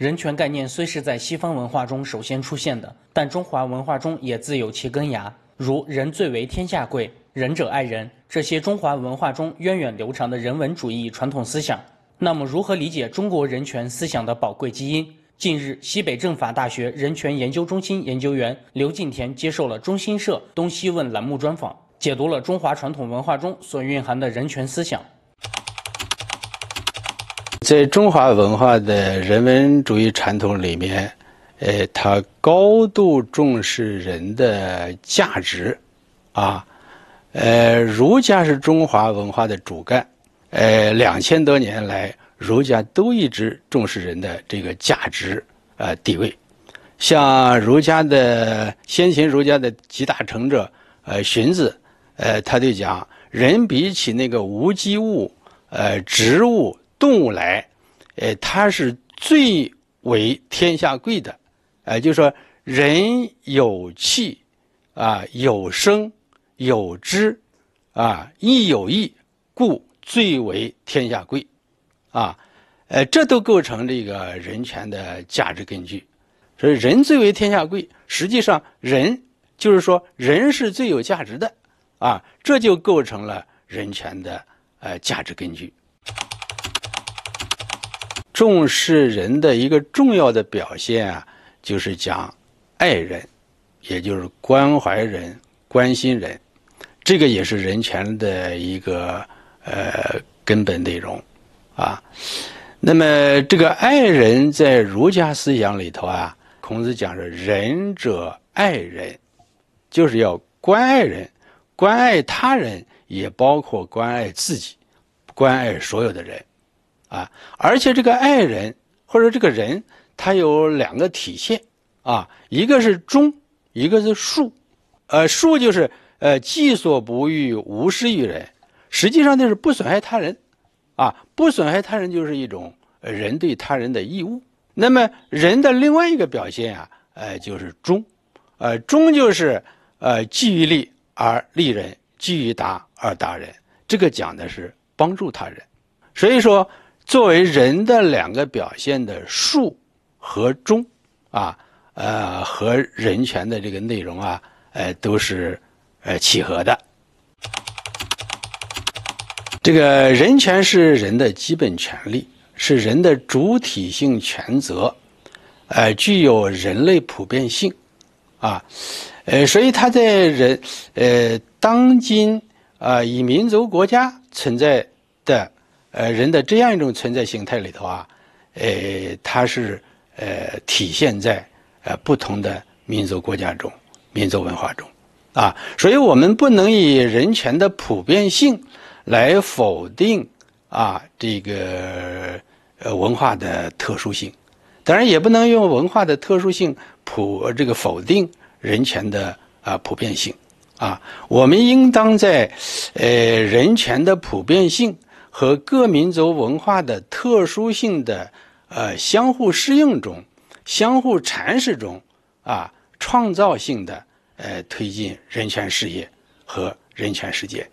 人权概念虽是在西方文化中首先出现的，但中华文化中也自有其根芽。如“人最为天下贵，仁者爱人”这些中华文化中源远流长的人文主义传统思想。那么，如何理解中国人权思想的宝贵基因？近日，西北政法大学人权研究中心研究员刘敬田接受了中新社“东西问”栏目专访，解读了中华传统文化中所蕴含的人权思想。在中华文化的人文主义传统里面，呃，它高度重视人的价值，啊，呃，儒家是中华文化的主干，呃，两千多年来，儒家都一直重视人的这个价值啊地位，像儒家的先秦儒家的集大成者，呃，荀子，呃，他就讲，人比起那个无机物，呃，植物。动物来，呃，它是最为天下贵的，呃，就是说人有气，啊，有生，有知，啊，亦有义，故最为天下贵，啊，呃，这都构成这个人权的价值根据。所以，人最为天下贵，实际上人就是说人是最有价值的，啊，这就构成了人权的呃价值根据。重视人的一个重要的表现啊，就是讲爱人，也就是关怀人、关心人，这个也是人权的一个呃根本内容啊。那么这个爱人，在儒家思想里头啊，孔子讲是仁者爱人，就是要关爱人，关爱他人，也包括关爱自己，关爱所有的人。啊，而且这个爱人或者这个人，他有两个体现啊，一个是忠，一个是恕。呃，恕就是呃己所不欲，勿施于人，实际上就是不损害他人，啊，不损害他人就是一种人对他人的义务。那么人的另外一个表现啊，呃，就是忠，呃，忠就是呃基于利而利人，基于达而达人，这个讲的是帮助他人，所以说。作为人的两个表现的术和忠，啊，呃，和人权的这个内容啊，呃，都是呃契合的。这个人权是人的基本权利，是人的主体性权责，呃，具有人类普遍性，啊，呃，所以它在人呃当今啊以民族国家存在的。呃，人的这样一种存在形态里头啊，呃，它是呃体现在呃不同的民族国家中、民族文化中，啊，所以我们不能以人权的普遍性来否定啊这个呃文化的特殊性，当然也不能用文化的特殊性普这个否定人权的啊普遍性，啊，我们应当在呃人权的普遍性。和各民族文化的特殊性的呃相互适应中、相互阐释中啊，创造性的呃推进人权事业和人权世界。